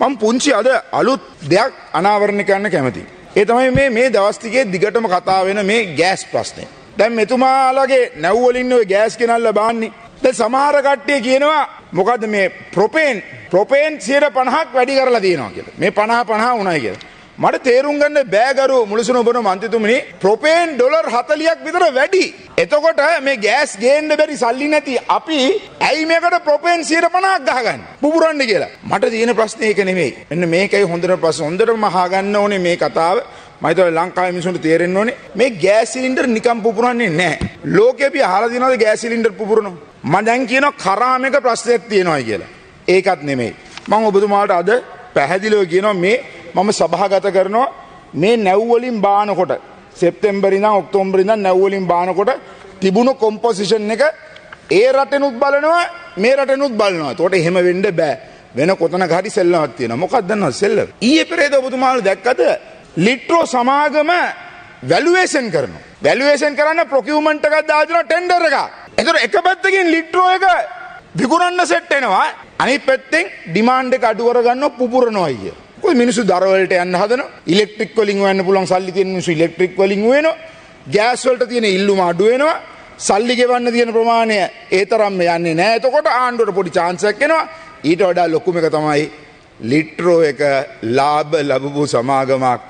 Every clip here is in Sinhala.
මම පුංචි අද අලුත් දෙයක් අනාවරණය කරන්න කැමති. ඒ තමයි මේ මේ දවස්තිකේ දිගටම කතා වෙන මේ ගෑස් ප්‍රශ්නය. දැන් මෙතුමාලගේ නැව්වලින් ඔය ගෑස් කෙනල්ල බාන්නේ. දැන් සමහර කට්ටිය කියනවා මොකද්ද මේ ප්‍රොපේන් ප්‍රොපේන් 50ක් වැඩි කරලා තියෙනවා කියලා. මේ 50 50 උණයි කියලා. මට තේරුම් ගන්න බෑගරු මුලසුන ඔබන මන්ත්‍රතුමනි ප්‍රොපේන් ඩොලර් 40ක් විතර වැඩි. එතකොට මේ ගෑස් ගේන්න බැරි සල්ලි නැති අපි ඇයි මේකට ප්‍රොපේන් 50ක් ගහගන්නේ? පුපුරන්න කියලා. මට තියෙන ප්‍රශ්නේ ඒක නෙමෙයි. මෙන්න මේකයි හොඳට ප්‍රශ්න. හොඳටම අහගන්න ඕනේ මේ කතාව. මම හිතුවා ලංකාවේ මිනිසුන්ට තේරෙන්න ඕනේ මේ ගෑස් සිලින්ඩර් නිකන් පුපුරන්නේ නැහැ. ලෝකෙ අපි අහලා දිනවද ගෑස් සිලින්ඩර් පුපුරනවා? මම දැන් කියනවා කරාමයක ප්‍රශ්නයක් තියෙනවා කියලා. ඒකත් නෙමෙයි. මම ඔබතුමාට අද පැහැදිලිව කියනවා මේ මම සභාගත කරනවා මේ නැව්වලින් බානකොට සෙප්තෙම්බරිනම් ඔක්තෝම්බරිනම් නැව්වලින් බානකොට තිබුණු කොම්පොසිෂන් එක ඒ රටෙනුත් බලනවා මේ රටෙනුත් බලනවා. එතකොට එහෙම වෙන්න බෑ. වෙන කොතනක හරි සෙල්ලමක් තියෙනවා. මොකක්ද දන්නවද සෙල්ලම? ඊයේ පෙරේද ඔබතුමාලා දැක්කද ලිට්‍රෝ සමාගම වැලුවේෂන් කරනවා. වැලුවේෂන් කරන්න ප්‍රොකියුමන්ට් එකක් දාලා දෙනවා ටෙන්ඩර් එකක්. එතකොට එක පැත්තකින් ලිට්‍රෝ එක විකුණන්න සෙට් වෙනවා. අනිත් පැත්තෙන් ඩිමාන්ඩ් එක අඩු කරගන්න පුපුරනවා අයියා. කොයි මිනිස්සු දරවලට යන්න හදන ඉලෙක්ට්‍රික් වලින් වෙන්න පුළුවන් සල්ලි තියෙන මිනිස්සු ඉලෙක්ට්‍රික් වලින් වෙනවා ගෑස් වලට තියෙන ඉල්ලුම අඩු වෙනවා සල්ලි ගෙවන්න තියෙන ප්‍රමාණය ඒ තරම්ම යන්නේ නැහැ එතකොට ආණ්ඩුවට පොඩි chance එකක් එනවා. ඊට වඩා ලොකුම එක තමයි ලිට්‍රෝ එක ලාභ ලැබපු සමාගමක්.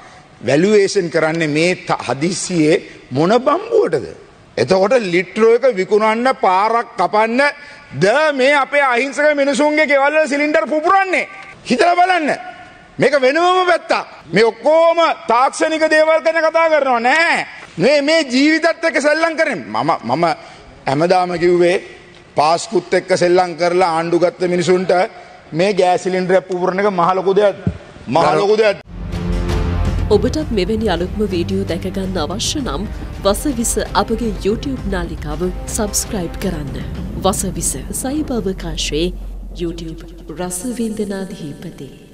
වැලුවේෂන් කරන්නේ මේ හදිස්සියේ මොන බම්බුවටද? එතකොට ලිට්‍රෝ එක විකුණන්න පාරක් කපන්න ද මේ අපේ අහිංසක මිනිසුන්ගේ ගෙවල් වල සිලින්ඩර් පුපුරන්නේ. හිතලා බලන්න. මේක වෙනවම පැත්තා. මේ ඔක්කොම තාක්ෂණික දේවල් ගැන කතා කරනවා නෑ. මේ මේ ජීවිතත් එක්ක සෙල්ලම් කරන්නේ. මම මම හැමදාම කිව්වේ පාස්කුත් එක්ක සෙල්ලම් කරලා ආණ්ඩු ගත්ත මිනිසුන්ට මේ ගෑස් සිලින්ඩරයක් පුපුරන එක මහ ලොකු දෙයක්. මහ ලොකු දෙයක්. ඔබටත් මෙවැනි අලුත්ම වීඩියෝ දැකගන්න අවශ්‍ය නම් වසවිස අපගේ YouTube නාලිකාව සබස්ක්‍රයිබ් කරන්න. වසවිස සයිභවකාශයේ YouTube රසවින්දනාධීපති.